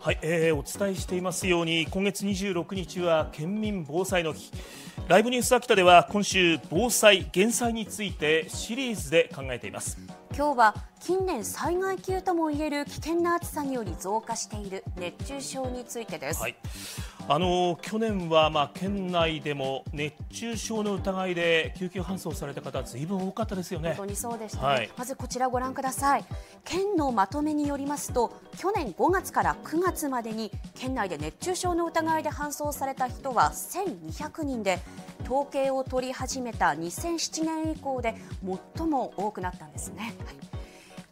はい、えー、お伝えしていますように今月26日は県民防災の日。ライブニュース秋田では今週防災減災についてシリーズで考えています。今日は近年災害級ともいえる危険な暑さにより増加している熱中症についてです、はい、あの去年はまあ県内でも熱中症の疑いで救急搬送された方ずいぶん多かったですよね。本当にそうでした、ね。はい、まずこちらご覧ください。県のまとめによりますと去年5月から9月までに県内で熱中症の疑いで搬送された人は1200人で統計を取り始めた2007年以降で最も多くなったんですね、はい、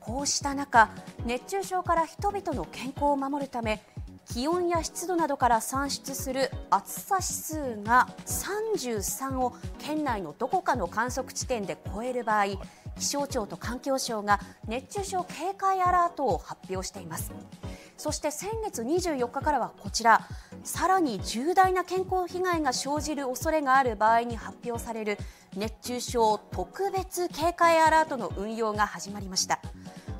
こうした中熱中症から人々の健康を守るため気温や湿度などから算出する暑さ指数が33を県内のどこかの観測地点で超える場合気象庁と環境省が熱中症警戒アラートを発表しています。そして先月24日からはこちらさらに重大な健康被害が生じる恐れがある場合に発表される熱中症特別警戒アラートの運用が始まりました。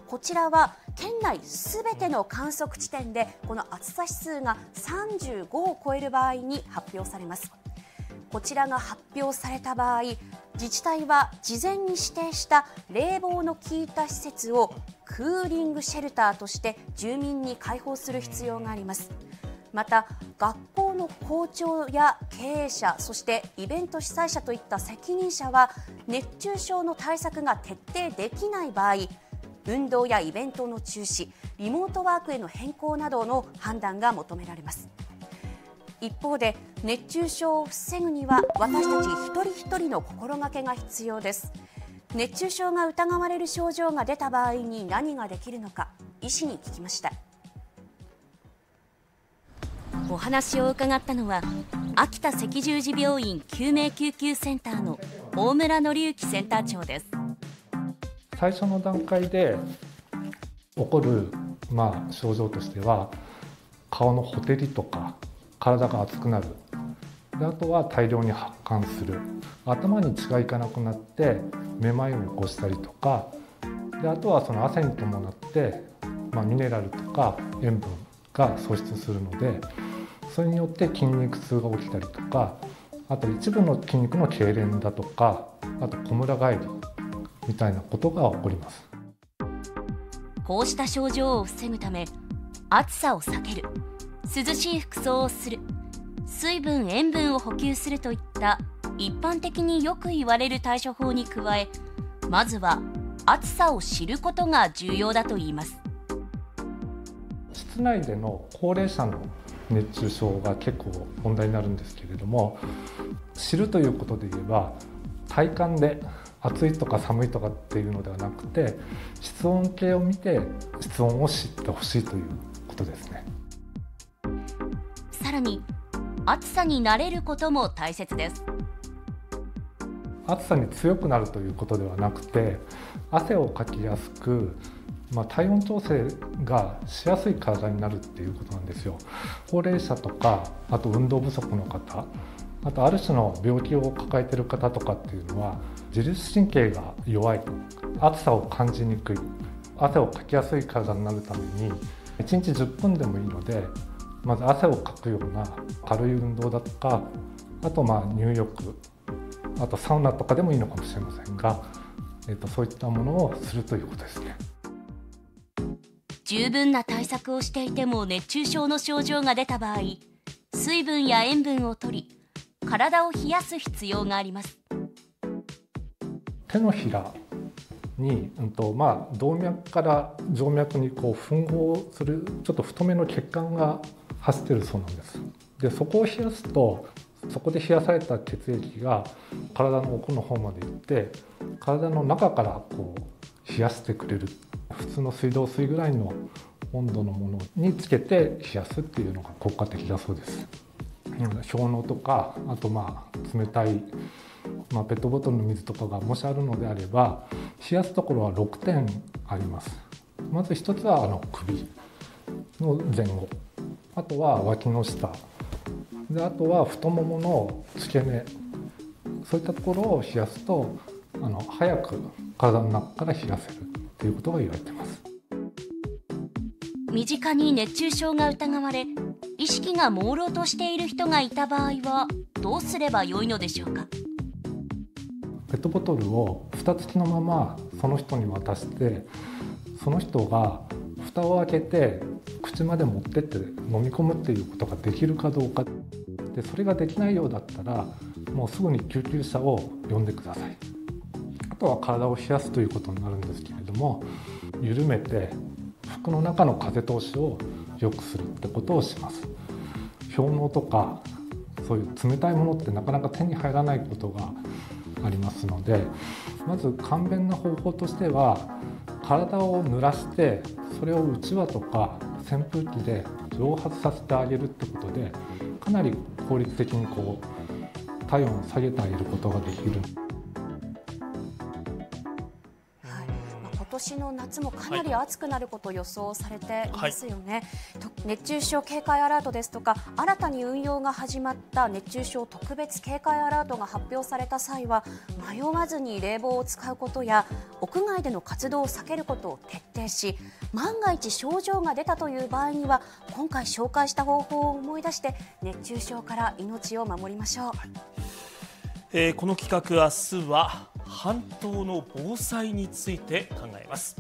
こちらは県内すべての観測地点でこの暑さ指数が35を超える場合に発表されます。こちらが発表された場合自治体は事前に指定した冷房の効いた施設をクーリングシェルターとして住民に開放する必要があります。また学校の校長や経営者そしてイベント主催者といった責任者は熱中症の対策が徹底できない場合運動やイベントの中止リモートワークへの変更などの判断が求められます。一方で熱中症を防ぐには私たち一人一人の心がけが必要です。熱中症が疑われる症状が出た場合に何ができるのか医師に聞きました。お話を伺ったのは秋田赤十字病院救命救急センターの大村則之センター長です。最初の段階で起こる、まあ、症状としては顔のほてりとか体が熱くなる。であとは大量に発汗する。頭に血がいかなくなってめまいを起こしたりとか。であとはその汗に伴って、まあ、ミネラルとか塩分が喪失するのでそれによって筋肉痛が起きたりとか。あと一部の筋肉の痙攣だとか。あとこむら返り。みたいなことが起こります。こうした症状を防ぐため暑さを避ける涼しい服装をする水分塩分を補給するといった一般的によく言われる対処法に加えまずは暑さを知ることが重要だといいます。室内での高齢者の熱中症が結構問題になるんですけれども知るということで言えば体感で暑いとか寒いとかっていうのではなくて室温計を見て室温を知ってほしいということですね。さらに暑さに慣れることも大切です。暑さに強くなるということではなくて汗をかきやすくまあ、体温調整がしやすい体になるっていうことなんですよ。高齢者とかあと運動不足の方あとある種の病気を抱えてる方とかっていうのは自律神経が弱い暑さを感じにくい汗をかきやすい体になるために1日10分でもいいのでまず汗をかくような軽い運動だとかあとまあ入浴あとサウナとかでもいいのかもしれませんが、えー、とそういったものをするということですね。十分な対策をしていても熱中症の症状が出た場合水分や塩分を取り体を冷やす必要があります手のひらに、うんとまあ、動脈から静脈にこう吻合するちょっと太めの血管が走ってるそうなんですでそこを冷やすとそこで冷やされた血液が体の奥の方まで行って体の中からこう冷やしてくれる普通の水道水ぐらいの温度のものにつけて冷やすっていうのが効果的だそうです。氷のとかあとまあ冷たい、まあ、ペットボトルの水とかがもしあるのであれば冷やすところは6点あります。まず1つはあの首の前後。あとは脇の下。であとは太ももの付け根。そういったところを冷やすとあの早く体の中から冷やせるっていうことが言われてます。身近に熱中症が疑われ意識が朦朧としている人がいた場合はどうすればよいのでしょうか？ペットボトルを蓋付きのままその人に渡してその人が蓋を開けて口まで持ってって飲み込むっていうことができるかどうか。でそれができないようだったらもうすぐに救急車を呼んでください。あとは体を冷やすということになるんですけれども緩めて服の中の風通しを良くするってことをします。氷嚢とかそういう冷たいものってなかなか手に入らないことがありますのでまず簡便な方法としては体を濡らしてそれをうちわとか扇風機で蒸発させてあげるってことでかなり効率的にこう体温を下げてあげることができる。年の夏もかなり暑くなること予想されていますよね、はい、熱中症警戒アラートですとか新たに運用が始まった熱中症特別警戒アラートが発表された際は迷わずに冷房を使うことや屋外での活動を避けることを徹底し万が一症状が出たという場合には今回紹介した方法を思い出して熱中症から命を守りましょう。はい。えー、この企画明日は半島の防災について考えます。